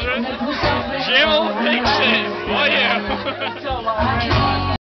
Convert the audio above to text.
children. Jim will fix it for you.